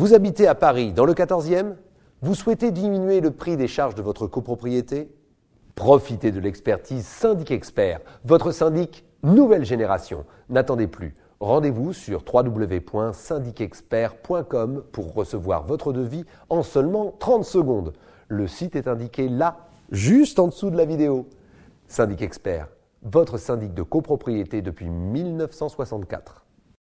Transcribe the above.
Vous habitez à Paris, dans le 14e Vous souhaitez diminuer le prix des charges de votre copropriété Profitez de l'expertise Syndic Expert, votre syndic nouvelle génération. N'attendez plus. Rendez-vous sur www.syndicexpert.com pour recevoir votre devis en seulement 30 secondes. Le site est indiqué là, juste en dessous de la vidéo. Syndic Expert, votre syndic de copropriété depuis 1964.